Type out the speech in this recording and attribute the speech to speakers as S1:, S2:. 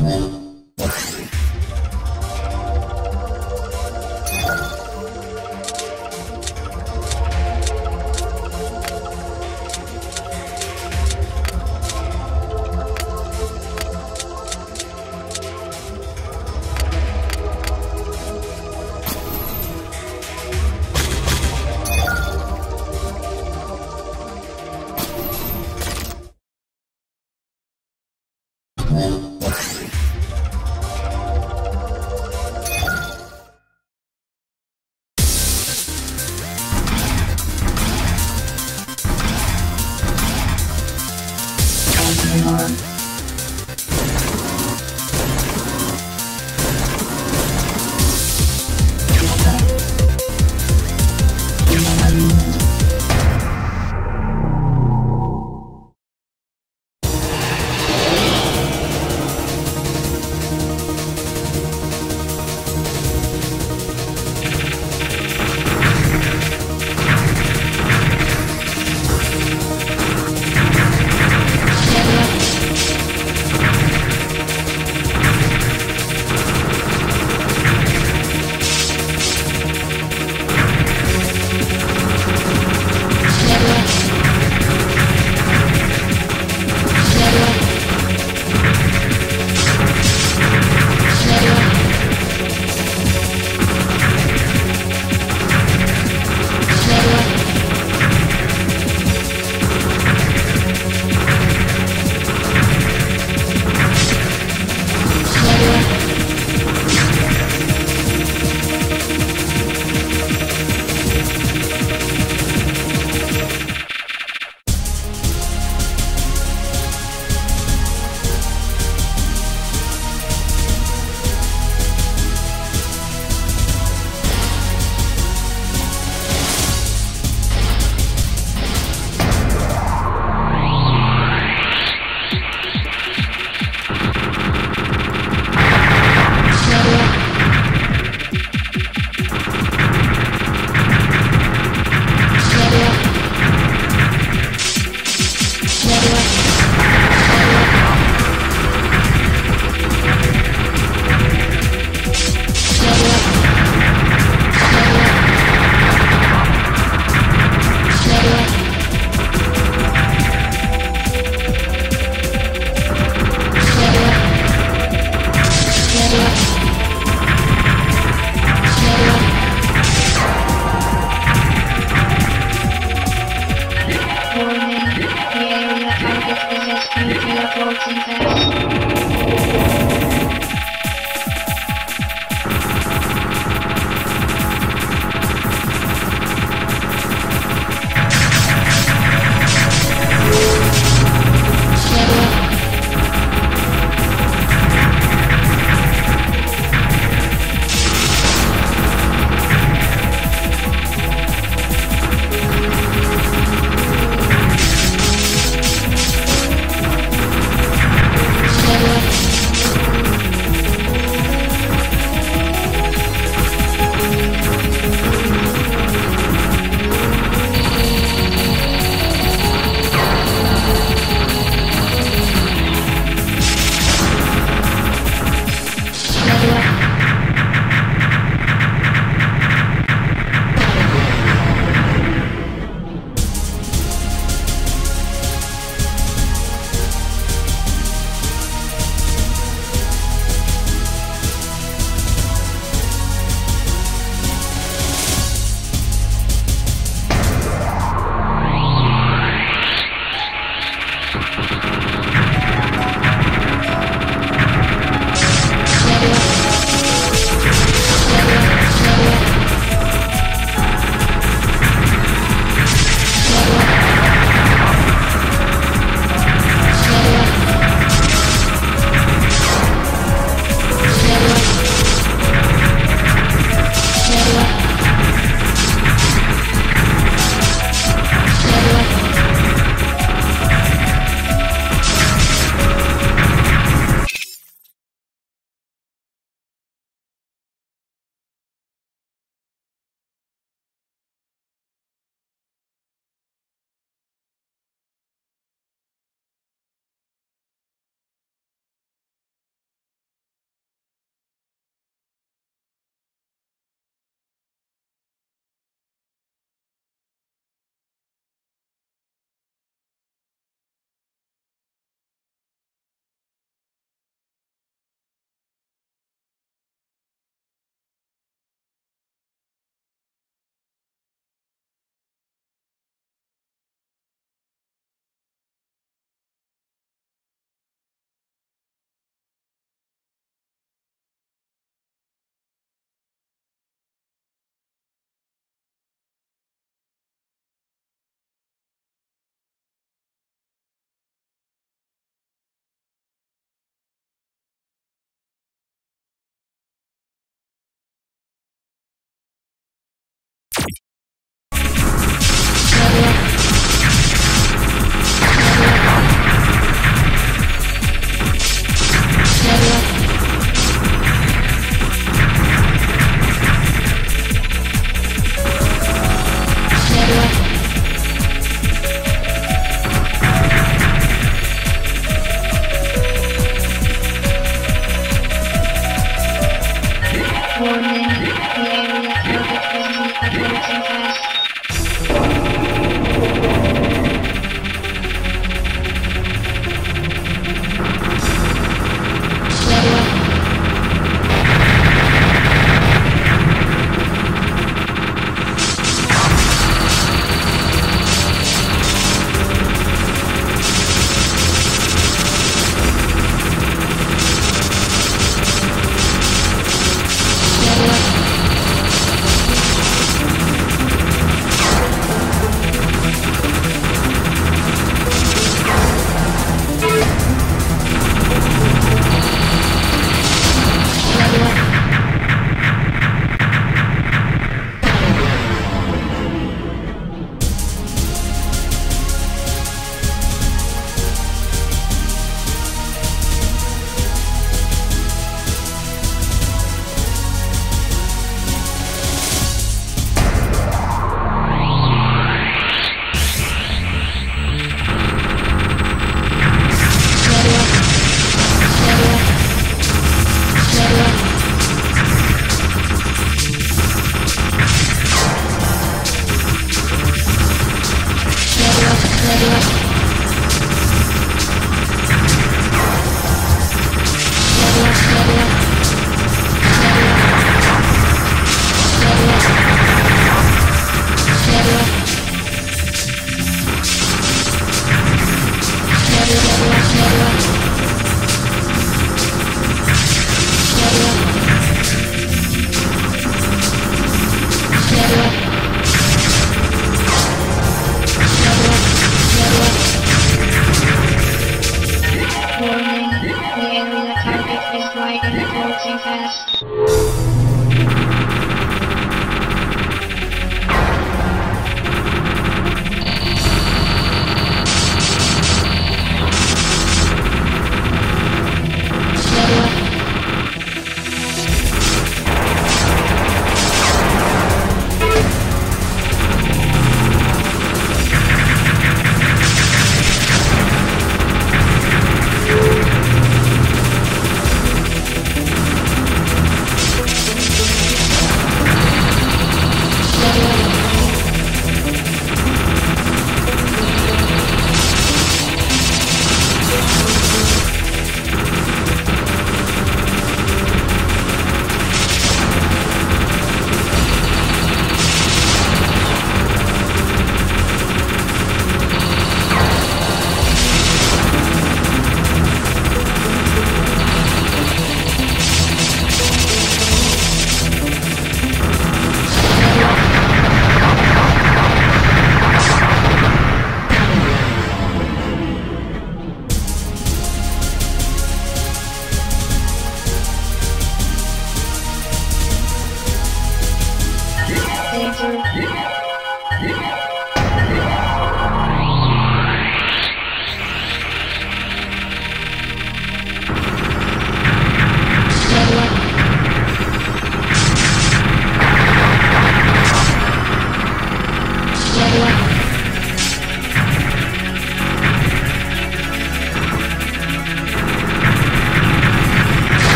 S1: you Thank you for your